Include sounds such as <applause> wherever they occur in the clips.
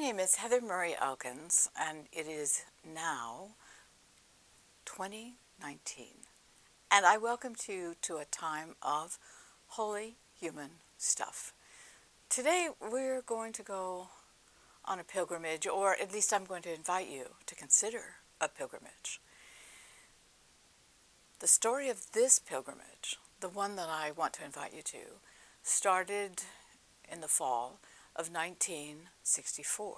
name is Heather Murray Elkins, and it is now 2019. And I welcome you to a time of holy human stuff. Today we're going to go on a pilgrimage, or at least I'm going to invite you to consider a pilgrimage. The story of this pilgrimage, the one that I want to invite you to, started in the fall of 1964.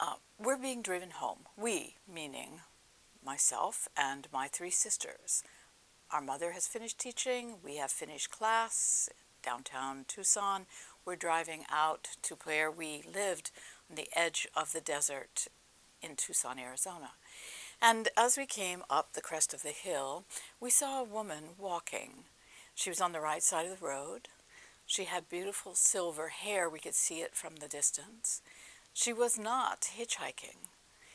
Uh, we're being driven home. We, meaning myself and my three sisters. Our mother has finished teaching. We have finished class downtown Tucson. We're driving out to where we lived on the edge of the desert in Tucson, Arizona. And as we came up the crest of the hill, we saw a woman walking. She was on the right side of the road. She had beautiful silver hair. We could see it from the distance. She was not hitchhiking.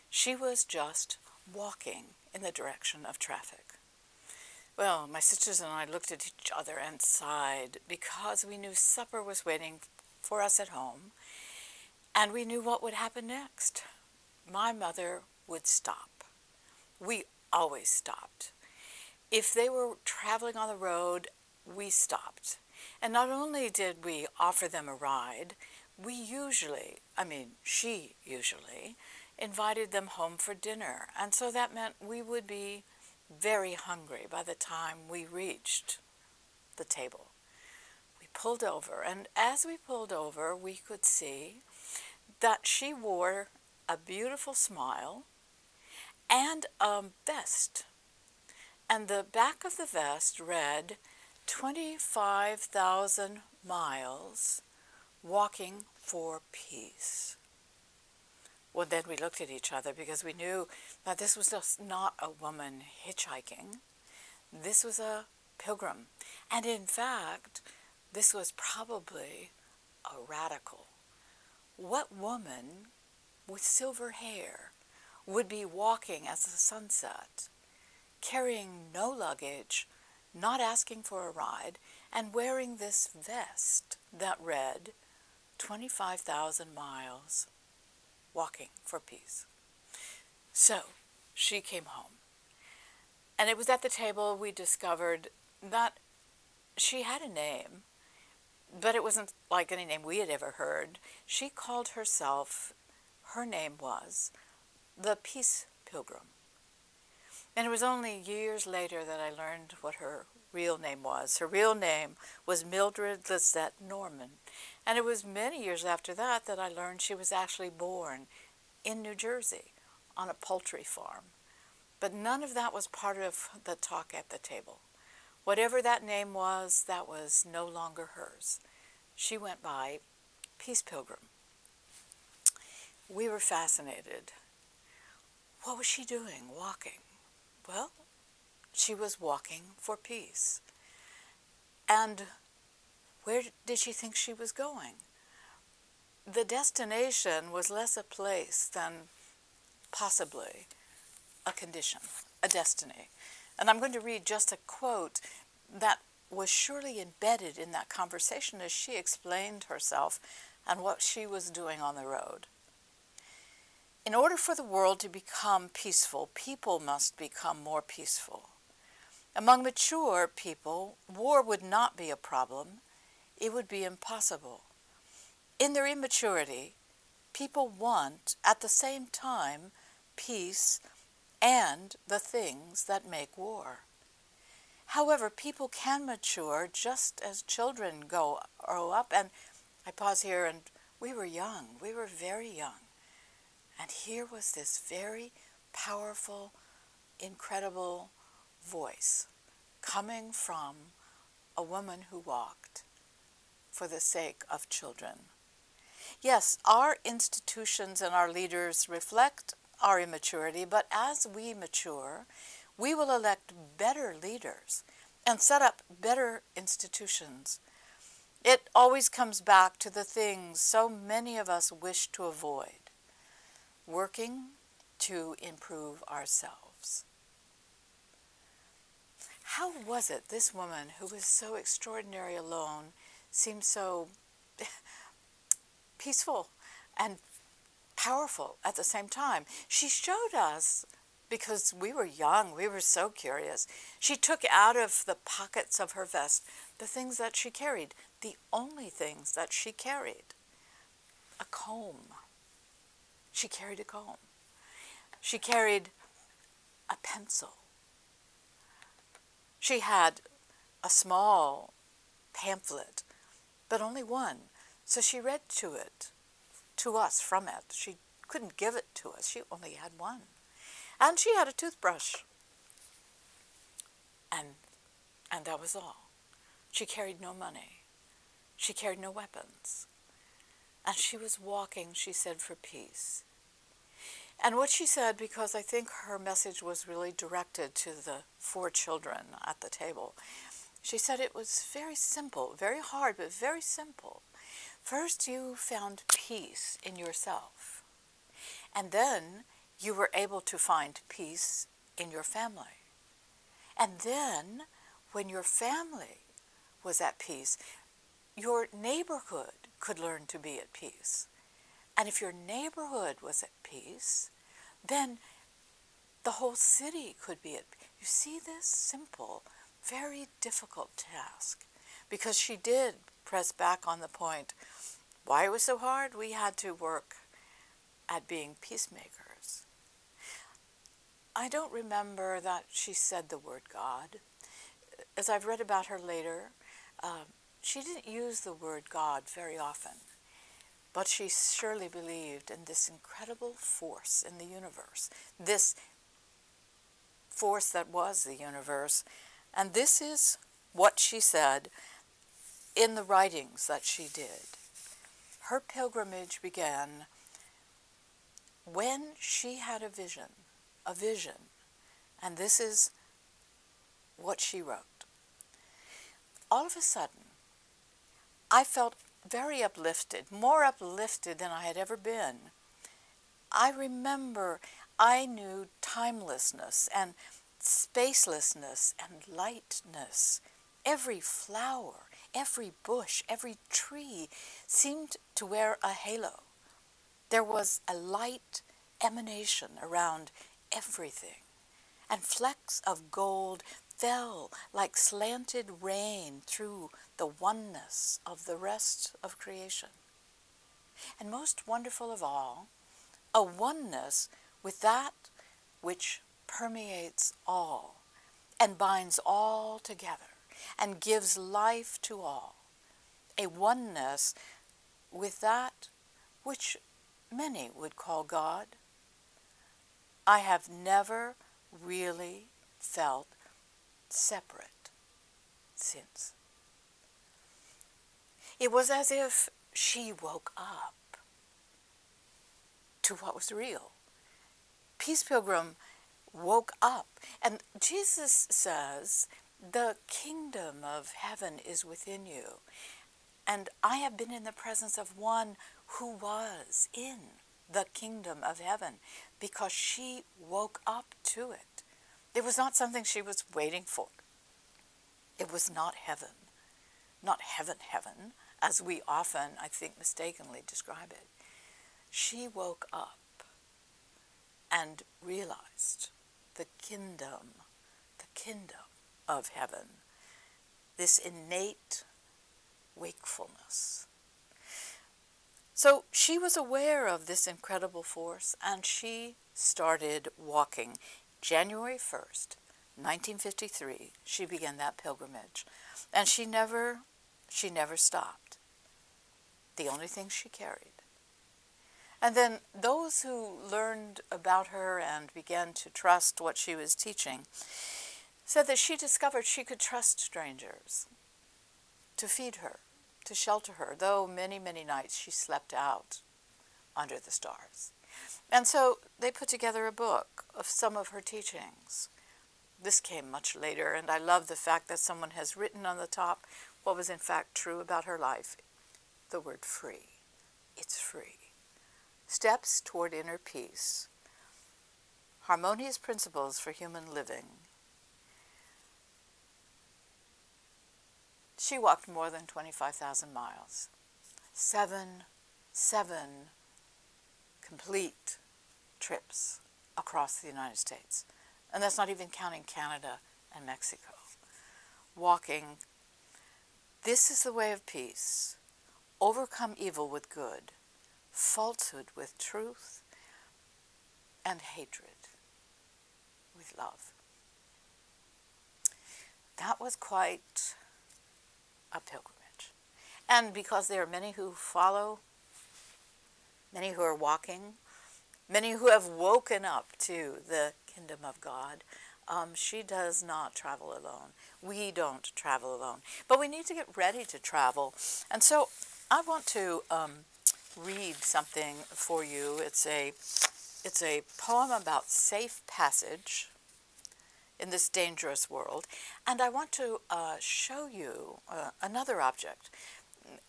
She was just walking in the direction of traffic. Well, my sisters and I looked at each other and sighed because we knew supper was waiting for us at home and we knew what would happen next. My mother would stop. We always stopped. If they were traveling on the road, we stopped. And not only did we offer them a ride, we usually, I mean, she usually, invited them home for dinner. And so that meant we would be very hungry by the time we reached the table. We pulled over, and as we pulled over, we could see that she wore a beautiful smile and a vest. And the back of the vest read 25,000 miles walking for peace. Well, then we looked at each other because we knew that this was just not a woman hitchhiking. This was a pilgrim. And in fact, this was probably a radical. What woman with silver hair would be walking as the sun set, carrying no luggage, not asking for a ride, and wearing this vest that read 25,000 miles walking for peace. So she came home. And it was at the table we discovered that she had a name, but it wasn't like any name we had ever heard. She called herself, her name was the Peace Pilgrim. And it was only years later that I learned what her real name was. Her real name was Mildred Lisette Norman. And it was many years after that that I learned she was actually born in New Jersey on a poultry farm. But none of that was part of the talk at the table. Whatever that name was, that was no longer hers. She went by Peace Pilgrim. We were fascinated. What was she doing walking? Well, she was walking for peace. And where did she think she was going? The destination was less a place than possibly a condition, a destiny. And I'm going to read just a quote that was surely embedded in that conversation as she explained herself and what she was doing on the road. In order for the world to become peaceful, people must become more peaceful. Among mature people, war would not be a problem it would be impossible. In their immaturity, people want, at the same time, peace and the things that make war. However, people can mature just as children go, grow up. And I pause here, and we were young. We were very young. And here was this very powerful, incredible voice coming from a woman who walked for the sake of children. Yes, our institutions and our leaders reflect our immaturity, but as we mature, we will elect better leaders and set up better institutions. It always comes back to the things so many of us wish to avoid working to improve ourselves. How was it this woman who was so extraordinary alone seemed so <laughs> peaceful and powerful at the same time. She showed us, because we were young, we were so curious, she took out of the pockets of her vest the things that she carried, the only things that she carried. A comb. She carried a comb. She carried a pencil. She had a small pamphlet, but only one. So she read to it, to us from it. She couldn't give it to us. She only had one. And she had a toothbrush. And, and that was all. She carried no money. She carried no weapons. And she was walking, she said, for peace. And what she said, because I think her message was really directed to the four children at the table, she said it was very simple, very hard, but very simple. First, you found peace in yourself. And then you were able to find peace in your family. And then, when your family was at peace, your neighborhood could learn to be at peace. And if your neighborhood was at peace, then the whole city could be at peace. You see this simple, very difficult task. Because she did press back on the point why it was so hard. We had to work at being peacemakers. I don't remember that she said the word God. As I've read about her later, uh, she didn't use the word God very often. But she surely believed in this incredible force in the universe, this force that was the universe. And this is what she said in the writings that she did. Her pilgrimage began when she had a vision, a vision, and this is what she wrote. All of a sudden, I felt very uplifted, more uplifted than I had ever been. I remember I knew timelessness and spacelessness and lightness. Every flower, every bush, every tree seemed to wear a halo. There was a light emanation around everything, and flecks of gold fell like slanted rain through the oneness of the rest of creation. And most wonderful of all, a oneness with that which permeates all and binds all together and gives life to all. A oneness with that which many would call God. I have never really felt separate since. It was as if she woke up to what was real. Peace Pilgrim woke up. And Jesus says, the kingdom of heaven is within you. And I have been in the presence of one who was in the kingdom of heaven because she woke up to it. It was not something she was waiting for. It was not heaven. Not heaven, heaven, as we often, I think, mistakenly describe it. She woke up and realized the kingdom, the kingdom of heaven, this innate wakefulness. So she was aware of this incredible force and she started walking January 1st, 1953, she began that pilgrimage. And she never, she never stopped. The only thing she carried. And then those who learned about her and began to trust what she was teaching said that she discovered she could trust strangers to feed her, to shelter her, though many, many nights she slept out under the stars. And so they put together a book of some of her teachings. This came much later, and I love the fact that someone has written on the top what was in fact true about her life the word free. It's free. Steps toward inner peace. Harmonious principles for human living. She walked more than 25,000 miles. Seven, seven complete trips across the United States. And that's not even counting Canada and Mexico. Walking. This is the way of peace. Overcome evil with good, falsehood with truth, and hatred with love. That was quite a pilgrimage. And because there are many who follow, many who are walking, many who have woken up to the kingdom of God, um, she does not travel alone. We don't travel alone. But we need to get ready to travel. And so I want to um, read something for you. It's a, it's a poem about safe passage in this dangerous world. And I want to uh, show you uh, another object.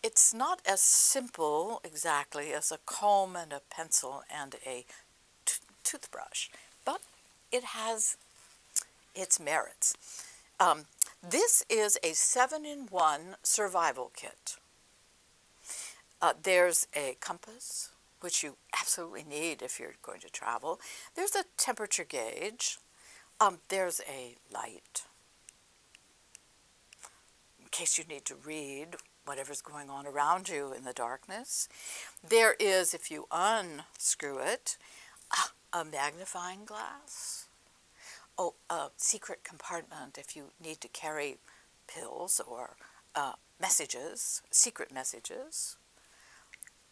It's not as simple exactly as a comb and a pencil and a toothbrush, but it has its merits. Um, this is a seven-in-one survival kit. Uh, there's a compass, which you absolutely need if you're going to travel. There's a temperature gauge. Um, there's a light in case you need to read whatever's going on around you in the darkness. There is, if you unscrew it, a magnifying glass. Oh, a secret compartment if you need to carry pills or uh, messages, secret messages.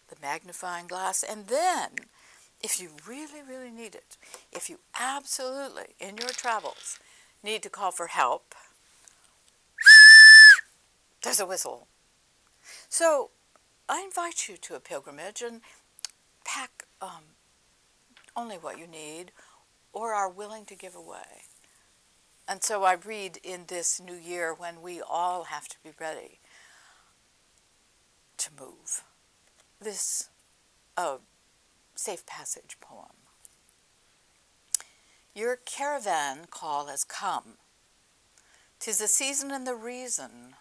The magnifying glass. And then if you really, really need it, if you absolutely, in your travels, need to call for help, there's a whistle. So I invite you to a pilgrimage and pack um, only what you need or are willing to give away. And so I read in this new year when we all have to be ready to move this uh, safe passage poem. Your caravan call has come. Tis the season and the reason.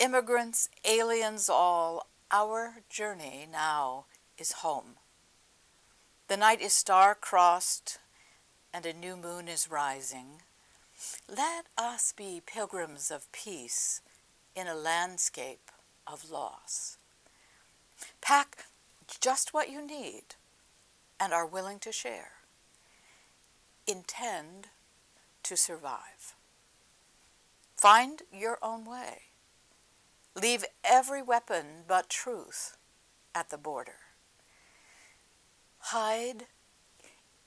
Immigrants, aliens all, our journey now is home. The night is star-crossed and a new moon is rising. Let us be pilgrims of peace in a landscape of loss. Pack just what you need and are willing to share. Intend to survive. Find your own way. Leave every weapon but truth at the border. Hide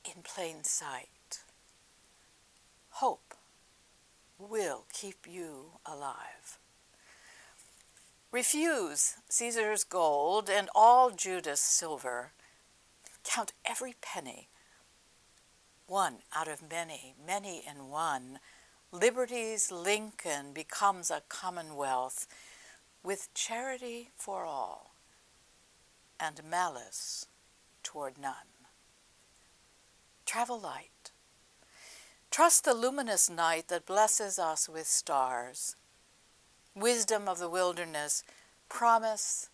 in plain sight. Hope will keep you alive. Refuse Caesar's gold and all Judas' silver. Count every penny. One out of many, many in one. Liberty's Lincoln becomes a commonwealth with charity for all and malice toward none. Travel light. Trust the luminous night that blesses us with stars wisdom of the wilderness, promise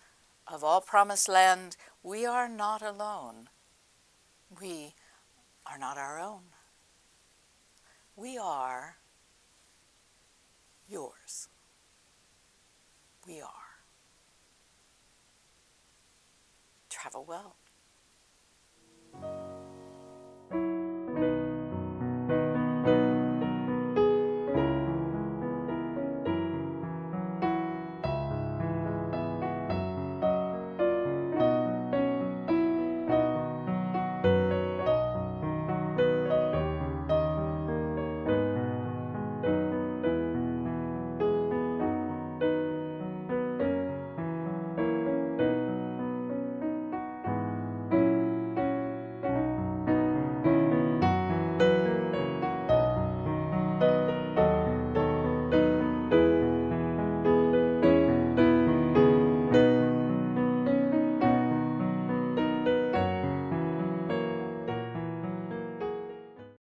of all promised land, we are not alone. We are not our own. We are yours we are. Travel well.